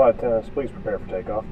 flight attendants, uh, please prepare for takeoff.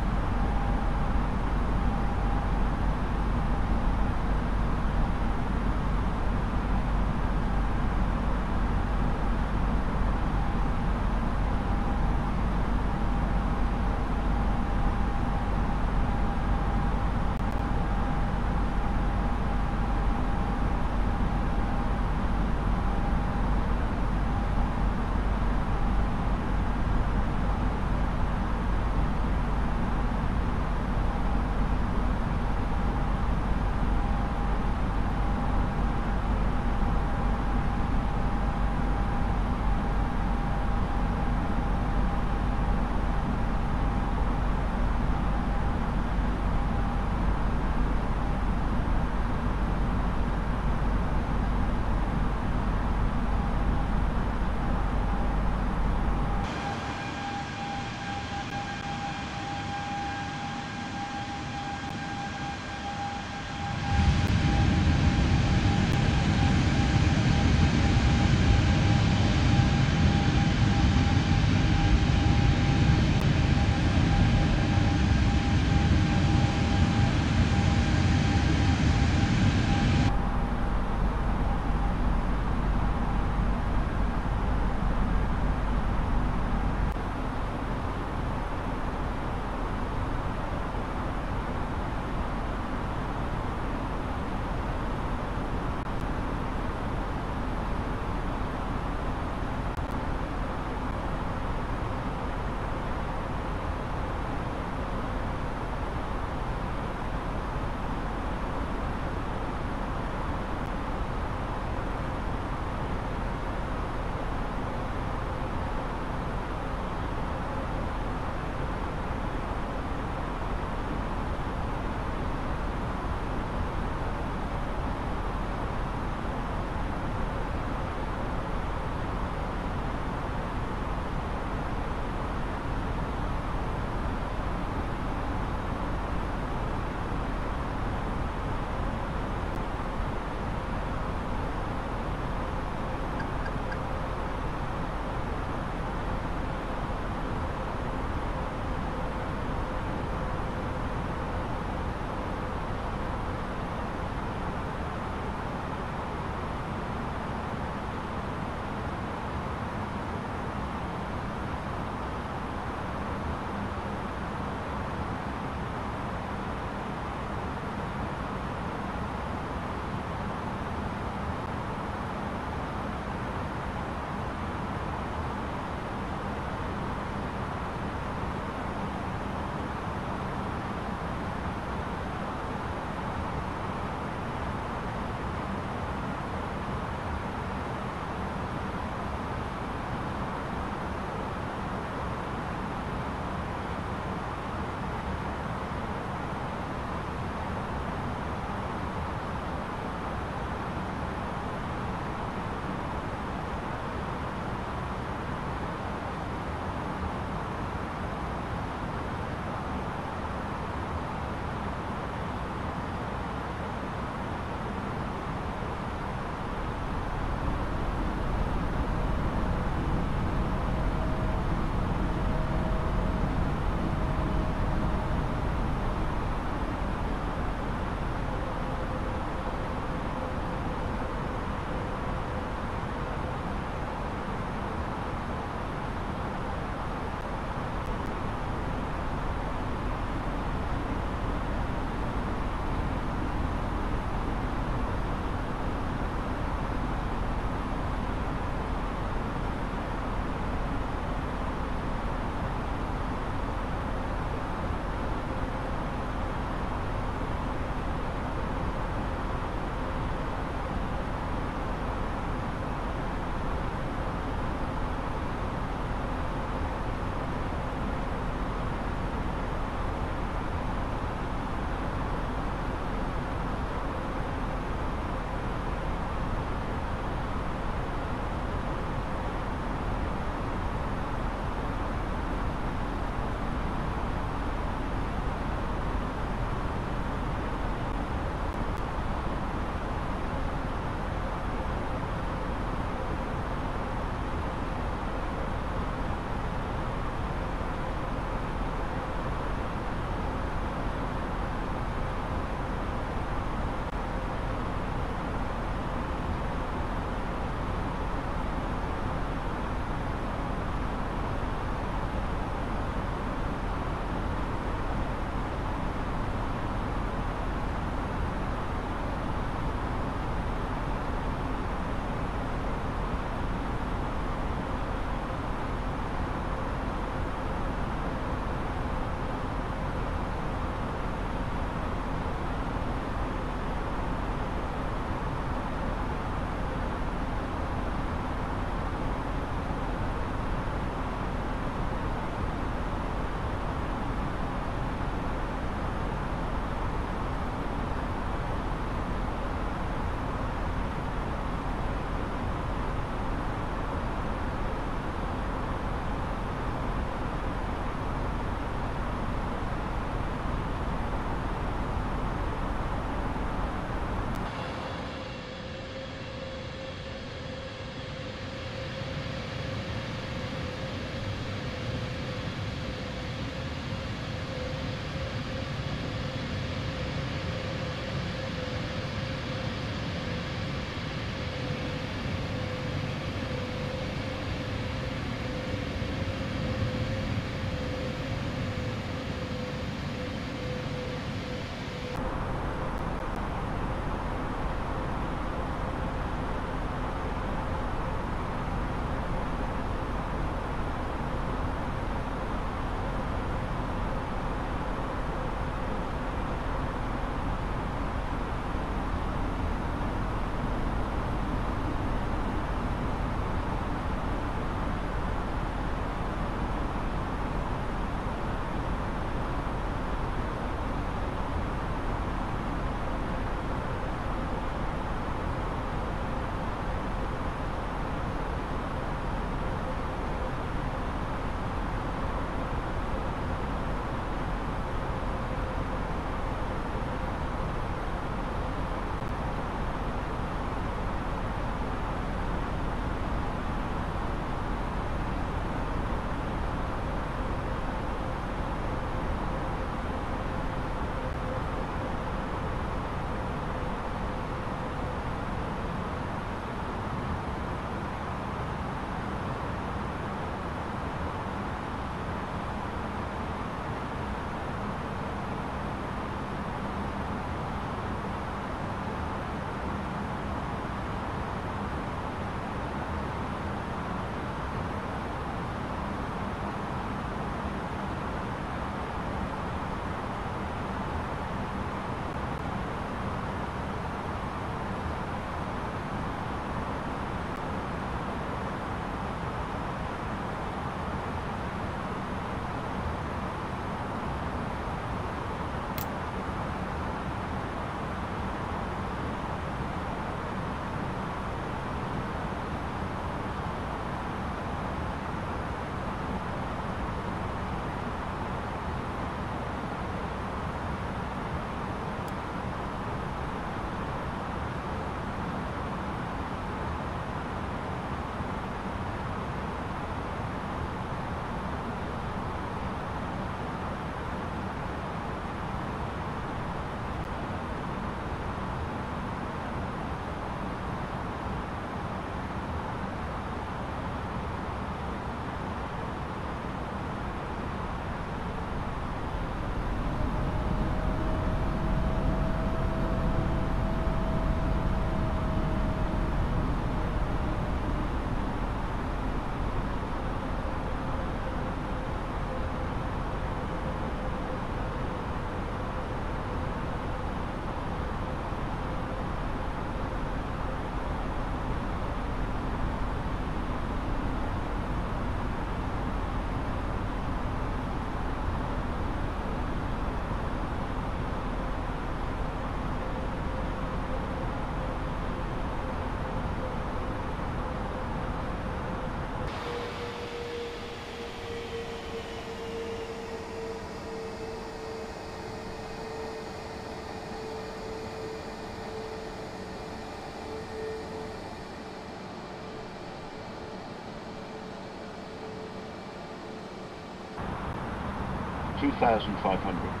2,500.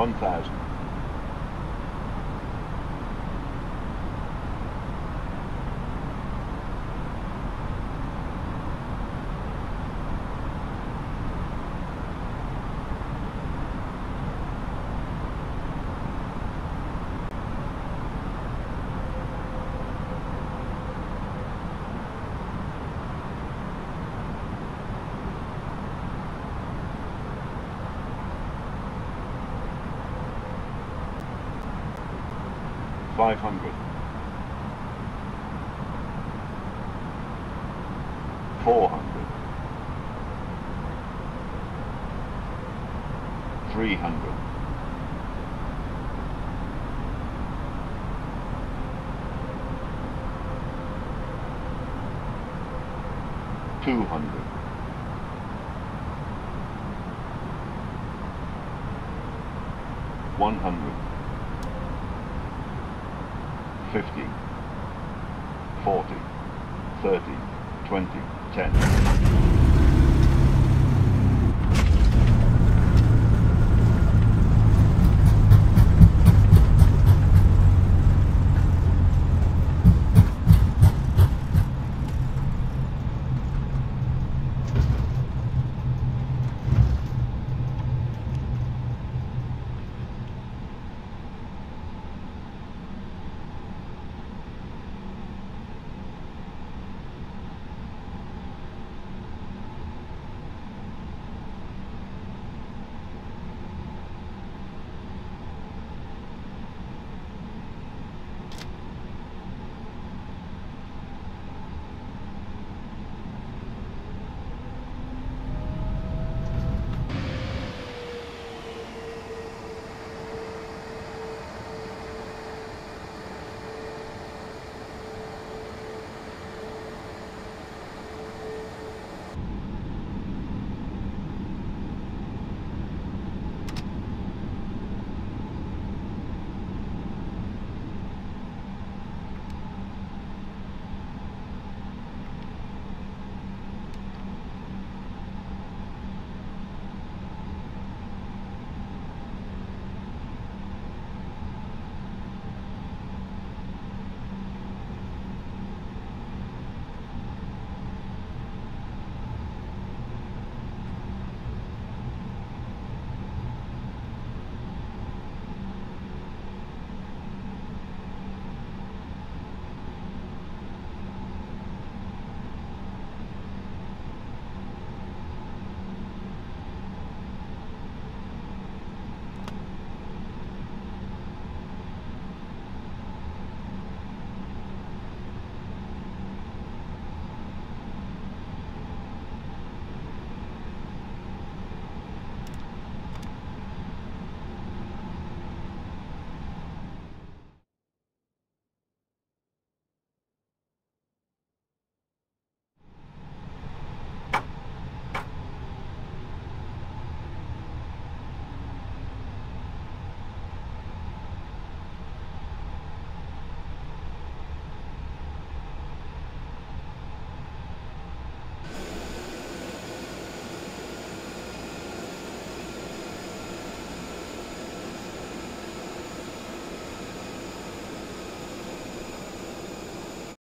1000.